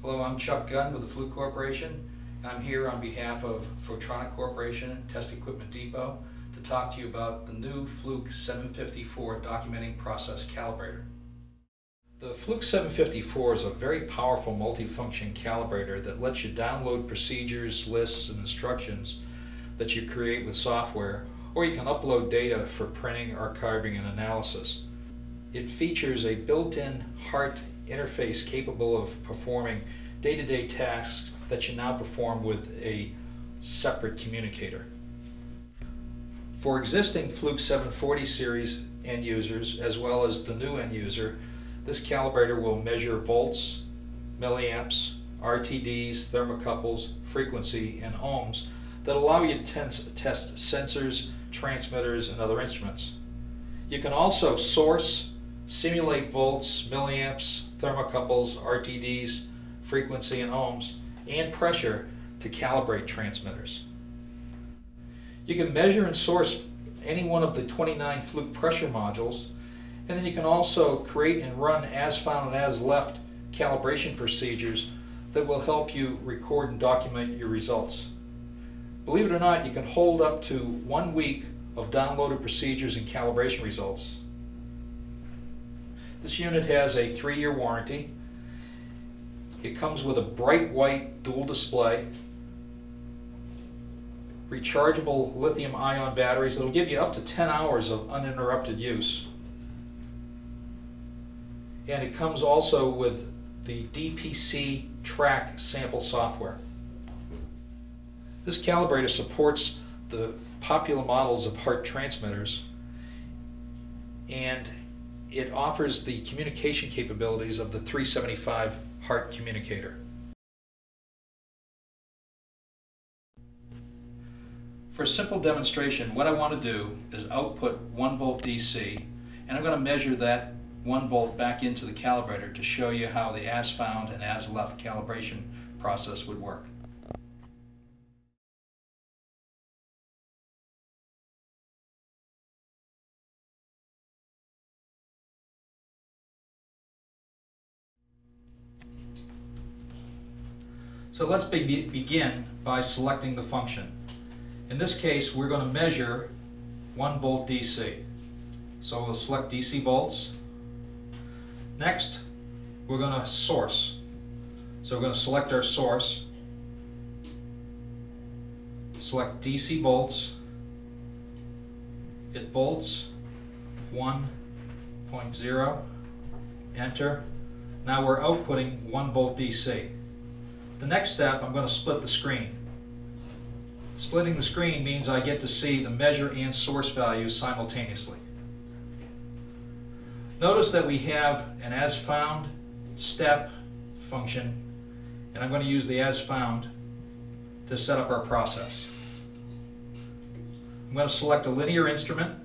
Hello, I'm Chuck Gunn with the Fluke Corporation. I'm here on behalf of Fotronic Corporation Test Equipment Depot to talk to you about the new Fluke 754 Documenting Process Calibrator. The Fluke 754 is a very powerful multifunction calibrator that lets you download procedures, lists, and instructions that you create with software, or you can upload data for printing, archiving, and analysis. It features a built-in HART interface capable of performing day-to-day -day tasks that you now perform with a separate communicator. For existing Fluke 740 series end users, as well as the new end user, this calibrator will measure volts, milliamps, RTDs, thermocouples, frequency, and ohms that allow you to test sensors, transmitters, and other instruments. You can also source, simulate volts, milliamps, thermocouples, RTDs, frequency, and ohms, and pressure to calibrate transmitters. You can measure and source any one of the 29 Fluke pressure modules and then you can also create and run as found and as left calibration procedures that will help you record and document your results. Believe it or not, you can hold up to one week of downloaded procedures and calibration results. This unit has a three-year warranty. It comes with a bright white dual display, rechargeable lithium ion batteries that will give you up to 10 hours of uninterrupted use and it comes also with the DPC track sample software. This calibrator supports the popular models of HART transmitters and it offers the communication capabilities of the 375 HART communicator. For a simple demonstration, what I want to do is output 1 volt DC and I'm going to measure that 1 volt back into the calibrator to show you how the as found and as left calibration process would work. So let's be begin by selecting the function. In this case, we're going to measure 1 volt DC. So we'll select DC volts, Next, we're going to source. So we're going to select our source, select DC volts, hit volts, 1.0, enter. Now we're outputting 1 volt DC. The next step, I'm going to split the screen. Splitting the screen means I get to see the measure and source values simultaneously. Notice that we have an as found step function, and I'm going to use the as found to set up our process. I'm going to select a linear instrument,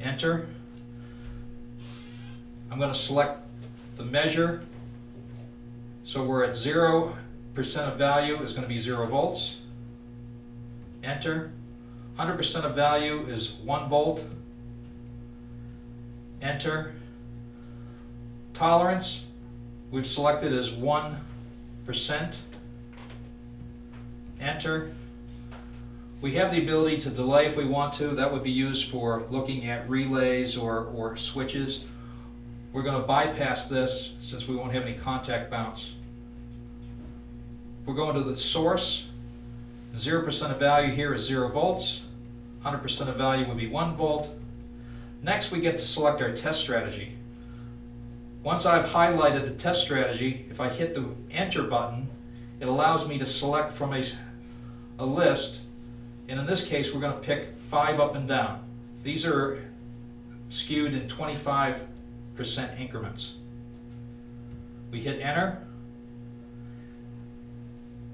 enter. I'm going to select the measure. So we're at 0% of value is going to be 0 volts. Enter. 100% of value is 1 volt enter. Tolerance, we've selected as 1%, enter. We have the ability to delay if we want to. That would be used for looking at relays or, or switches. We're going to bypass this since we won't have any contact bounce. We're going to the source. 0% of value here is 0 volts. 100% of value would be 1 volt. Next, we get to select our test strategy. Once I've highlighted the test strategy, if I hit the enter button, it allows me to select from a, a list, and in this case, we're going to pick five up and down. These are skewed in 25% increments. We hit enter,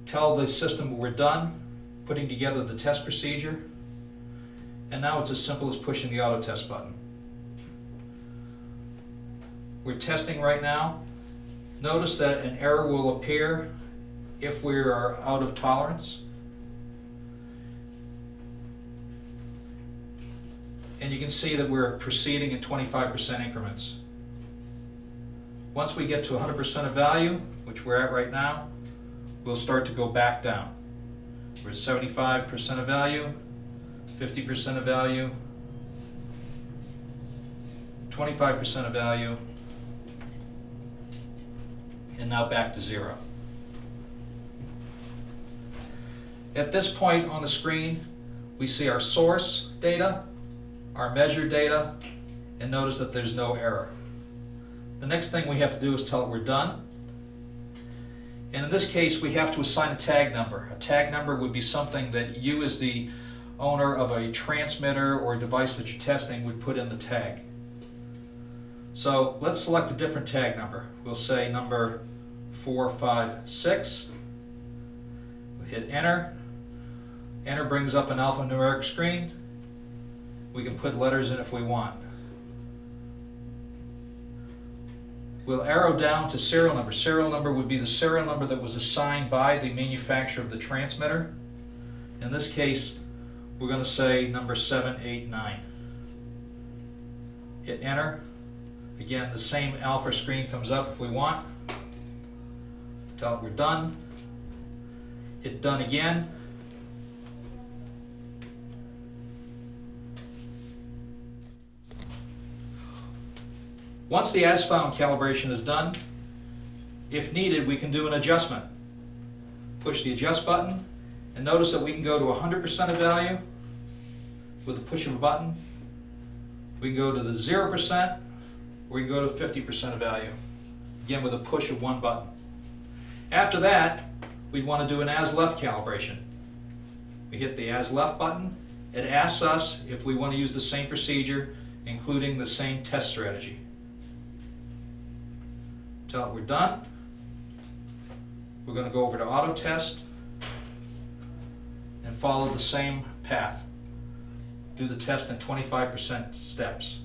tell the system we're done putting together the test procedure, and now it's as simple as pushing the auto test button. We're testing right now. Notice that an error will appear if we are out of tolerance. And you can see that we're proceeding in 25% increments. Once we get to 100% of value, which we're at right now, we'll start to go back down. We're at 75% of value, 50% of value, 25% of value, and now back to zero. At this point on the screen, we see our source data, our measured data, and notice that there's no error. The next thing we have to do is tell it we're done. And in this case, we have to assign a tag number. A tag number would be something that you as the owner of a transmitter or a device that you're testing would put in the tag. So let's select a different tag number. We'll say number 456. We'll hit enter. Enter brings up an alphanumeric screen. We can put letters in if we want. We'll arrow down to serial number. Serial number would be the serial number that was assigned by the manufacturer of the transmitter. In this case, we're going to say number 789. Hit enter. Again, the same alpha screen comes up if we want. Tell it we're done. Hit done again. Once the as found calibration is done, if needed, we can do an adjustment. Push the adjust button and notice that we can go to 100% of value with the push of a button. We can go to the 0% or we can go to 50% of value, again with a push of one button. After that, we'd want to do an as left calibration. We hit the as left button. It asks us if we want to use the same procedure, including the same test strategy. It we're done. We're going to go over to auto test and follow the same path. Do the test in 25% steps.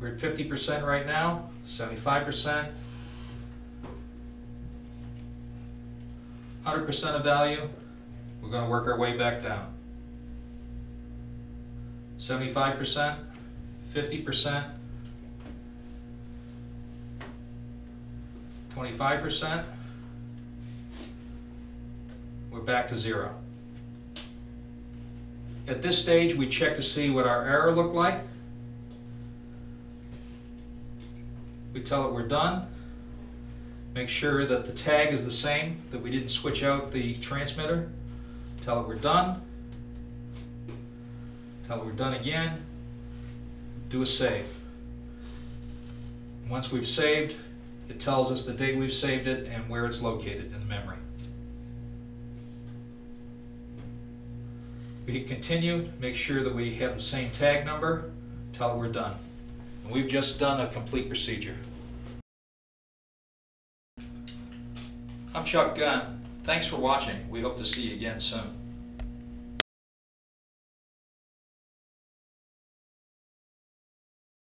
We're at 50% right now, 75%, 100% of value. We're going to work our way back down. 75%, 50%, 25%, we're back to zero. At this stage, we check to see what our error looked like. We tell it we're done. Make sure that the tag is the same, that we didn't switch out the transmitter. Tell it we're done. Tell it we're done again. Do a save. Once we've saved, it tells us the date we've saved it and where it's located in the memory. We can continue, make sure that we have the same tag number, it we're done. And we've just done a complete procedure. I'm Chuck Gunn. Thanks for watching. We hope to see you again soon.